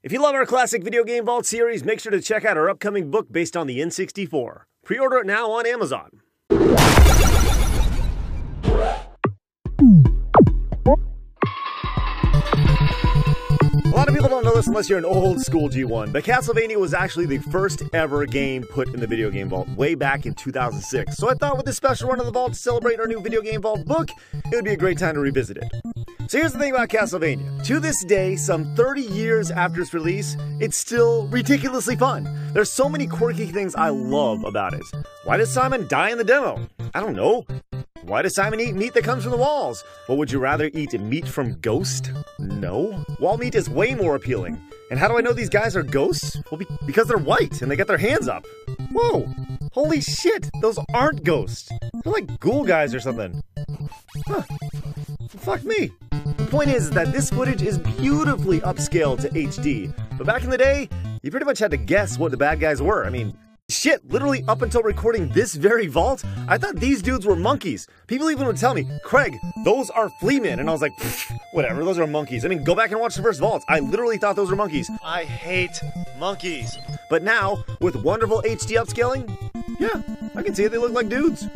If you love our classic video game vault series, make sure to check out our upcoming book based on the N64. Pre-order it now on Amazon. A lot of people don't know this unless you're an old school G1, but Castlevania was actually the first ever game put in the Video Game Vault way back in 2006. So I thought with this special run of the Vault to celebrate our new Video Game Vault book, it would be a great time to revisit it. So here's the thing about Castlevania. To this day, some 30 years after its release, it's still ridiculously fun. There's so many quirky things I love about it. Why does Simon die in the demo? I don't know. Why does Simon eat meat that comes from the walls? Well, would you rather eat meat from Ghost? No. Wall meat is way more appealing. And how do I know these guys are ghosts? Well, be- because they're white and they got their hands up. Whoa! Holy shit! Those aren't ghosts. They're like ghoul guys or something. Huh. Fuck me. The point is that this footage is beautifully upscaled to HD. But back in the day, you pretty much had to guess what the bad guys were. I mean, Shit, literally up until recording this very vault, I thought these dudes were monkeys. People even would tell me, Craig, those are fleamen. And I was like, whatever, those are monkeys. I mean, go back and watch the first vault. I literally thought those were monkeys. I hate monkeys. But now, with wonderful HD upscaling, yeah, I can see it. They look like dudes.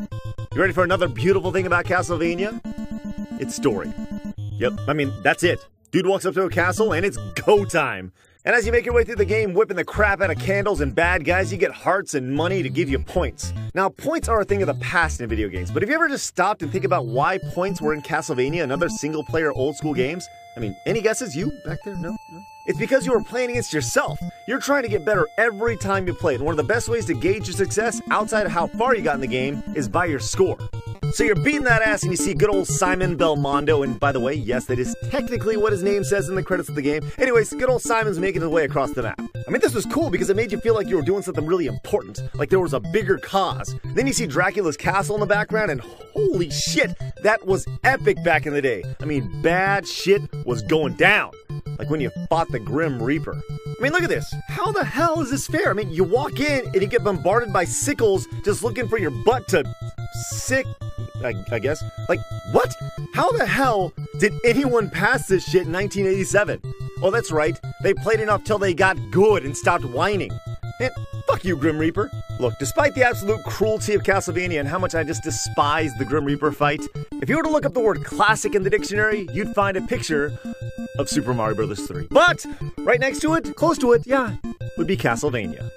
You ready for another beautiful thing about Castlevania? It's story. Yep, I mean, that's it. Dude walks up to a castle and it's go time. And as you make your way through the game, whipping the crap out of candles and bad guys, you get hearts and money to give you points. Now, points are a thing of the past in video games, but have you ever just stopped and think about why points were in Castlevania and other single player old school games? I mean, any guesses? You back there? No? no? It's because you were playing against yourself. You're trying to get better every time you play, and one of the best ways to gauge your success outside of how far you got in the game is by your score. So you're beating that ass and you see good old Simon Belmondo, and by the way, yes, that is technically what his name says in the credits of the game. Anyways, good old Simon's making his way across the map. I mean, this was cool because it made you feel like you were doing something really important, like there was a bigger cause. Then you see Dracula's castle in the background, and holy shit, that was epic back in the day. I mean, bad shit was going down. Like when you fought the Grim Reaper. I mean, look at this. How the hell is this fair? I mean, you walk in and you get bombarded by sickles just looking for your butt to sick I, I, guess. Like, what? How the hell did anyone pass this shit in 1987? Well, that's right. They played enough till they got good and stopped whining. And fuck you, Grim Reaper. Look, despite the absolute cruelty of Castlevania and how much I just despise the Grim Reaper fight, if you were to look up the word classic in the dictionary, you'd find a picture of Super Mario Bros. 3. But right next to it, close to it, yeah, would be Castlevania.